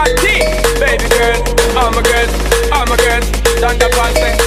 Baby girl, I'm a girl, I'm a girl, stand up and